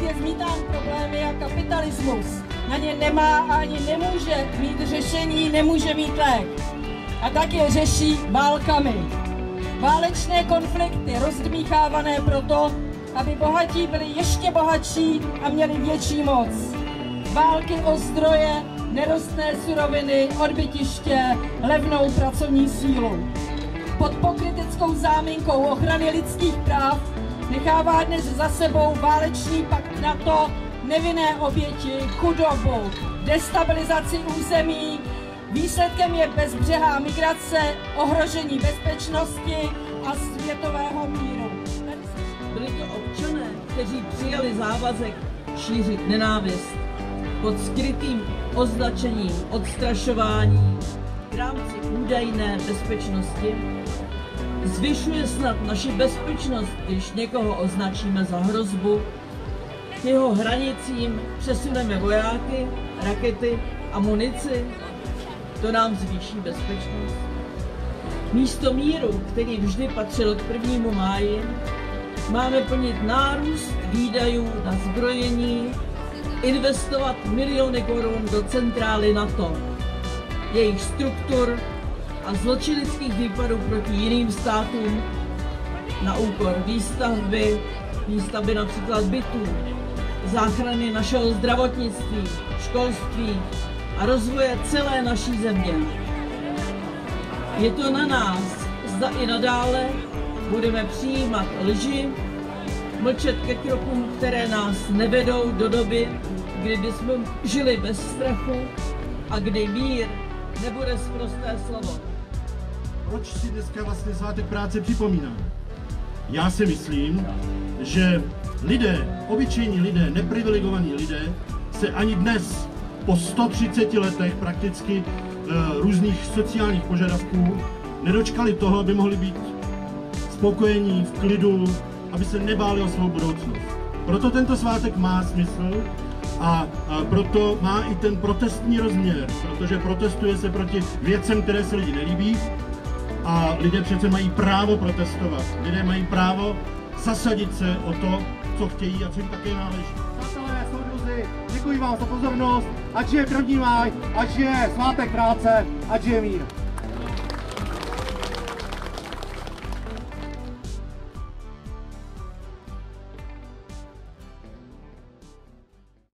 je zmítán problémy a kapitalismus na ně nemá a ani nemůže mít řešení, nemůže mít lék. A tak je řeší válkami. Válečné konflikty rozdmíchávané proto, aby bohatí byli ještě bohatší a měli větší moc. Války o zdroje, nerostné suroviny, odbytiště, levnou pracovní sílu. Pod pokryteckou záminkou ochrany lidských práv nechává dnes za sebou válečný pakt NATO nevinné oběti, chudobu, destabilizaci území. Výsledkem je bezbřehá migrace, ohrožení bezpečnosti a světového míru. Byli to občané, kteří přijali závazek šířit nenávist pod skrytým označením odstrašování v rámci údajné bezpečnosti. Zvyšuje snad naši bezpečnost, když někoho označíme za hrozbu, k jeho hranicím přesuneme vojáky, rakety a munici, to nám zvýší bezpečnost. Místo míru, který vždy patřil k prvnímu máji, máme plnit nárůst výdajů na zbrojení, investovat miliony korun do centrály NATO, jejich struktur a zločineckých výpadů proti jiným státům na úkor výstavby, výstavby například bytů, záchrany našeho zdravotnictví, školství a rozvoje celé naší země. Je to na nás, zda i nadále budeme přijímat lži, mlčet ke krokům, které nás nevedou do doby, kdy bychom žili bez strachu a kdy mír nebude zprosté slovo. Proč si dneska vlastně svátek práce připomínám? Já si myslím, že lidé, obyčejní lidé, neprivilegovaní lidé, se ani dnes po 130 letech prakticky e, různých sociálních požadavků nedočkali toho, aby mohli být spokojení, v klidu, aby se nebáli o svou budoucnost. Proto tento svátek má smysl a, a proto má i ten protestní rozměr, protože protestuje se proti věcem, které se lidi nelíbí a lidé přece mají právo protestovat. Lidé mají právo zasadit se o to, co chtějí a co jim také náleží. Přátelé, soudruzi, děkuji vám za pozornost, ať je první máj, ať je svátek práce, ať je mír.